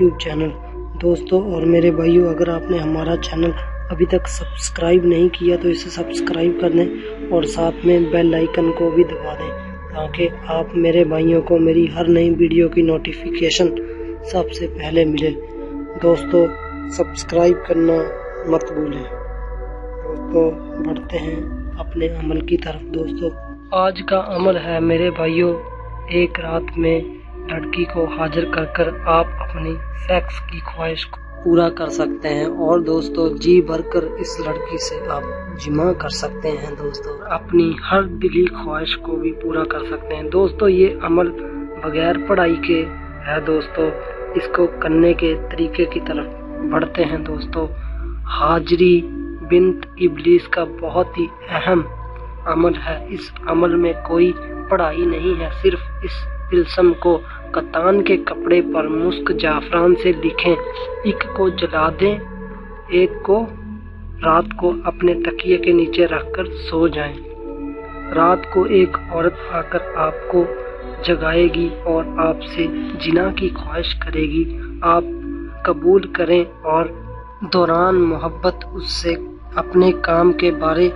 YouTube channel دوستو اور میرے بھائیوں اگر آپ نے ہمارا چینل ابھی تک سبسکرائب نہیں کیا تو اسے سبسکرائب کر دیں اور ساتھ میں بیل آئیکن کو بھی دبا دیں تاکہ آپ میرے بھائیوں کو میری ہر نئی ویڈیو کی نوٹیفیکیشن سب سے پہلے ملے۔ دوستو سبسکرائب کرنا مت بھولیں۔ دوستو، بڑھتے ہیں اپنے عمل کی طرف۔ دوستو، آج کا عمل ہے میرے بھائیوں ایک رات میں لڑکی کو حاضر کر کر آپ اپنی سیکس کی خواہش کو پورا کر سکتے ہیں اور دوستو جی بھر کر اس لڑکی سے آپ جمع کر سکتے ہیں دوستو۔ اپنی ہر دلی خواہش کو بھی پورا کر سکتے ہیں۔ دوستو، یہ عمل بغیر پڑھائی کے ہے دوستو۔ اس کو کرنے کے طریقے کی طرف بڑھتے ہیں دوستو۔ حاجری بنت ابلیس کا بہت ہی اہم عمل ہے۔ اس عمل میں کوئی پڑھائی نہیں ہے، صرف اس تلسم کو کتان کے کپڑے پر مسک جعفران سے لکھیں، ایک کو جلا دیں، ایک کو رات کو اپنے تکیے کے نیچے رکھ کر سو جائیں۔ رات کو ایک عورت آ کر آپ کو جگائے گی اور آپ سے جنا کی خواہش کرے گی۔ آپ قبول کریں اور دوران محبت اس سے اپنے کام کے بارے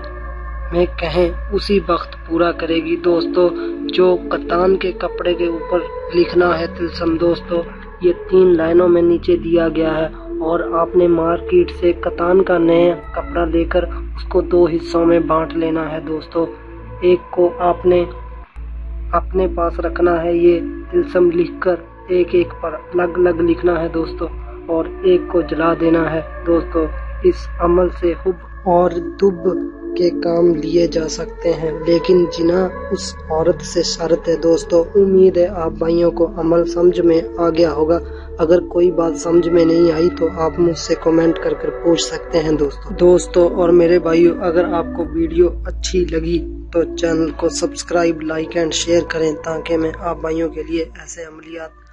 میں کہیں، اسی وقت پورا کرے گی۔ دوستو جو کتان کے کپڑے کے اوپر لکھنا ہے، تلسم دوستو، یہ تین لائنوں میں نیچے دیا گیا ہے اور آپ نے مارکیٹ سے کتان کا نیا کپڑا لے کر اس کو دو حصوں میں بانٹ لینا ہے دوستو۔ ایک کو آپ نے اپنے پاس رکھنا ہے، یہ تلسم لکھ کر ایک ایک پر الگ الگ لکھنا ہے دوستو، اور ایک کو جلا دینا ہے دوستو۔ اس عمل سے حب اور دب کے کام لیے جا سکتے ہیں۔ لیکن جنا اس عورت سے شرط ہے۔ دوستو، امید ہے آپ بھائیوں کو عمل سمجھ میں آ گیا ہوگا۔ اگر کوئی بات سمجھ میں نہیں آئی تو آپ مجھ سے کومنٹ کر کر پوچھ سکتے ہیں دوستو۔ دوستو اور میرے بھائیوں اگر آپ کو ویڈیو اچھی لگی تو چینل کو سبسکرائب، لائک اینڈ شیئر کریں تاکہ میں آپ بھائیوں کے لیے ایسے عملیات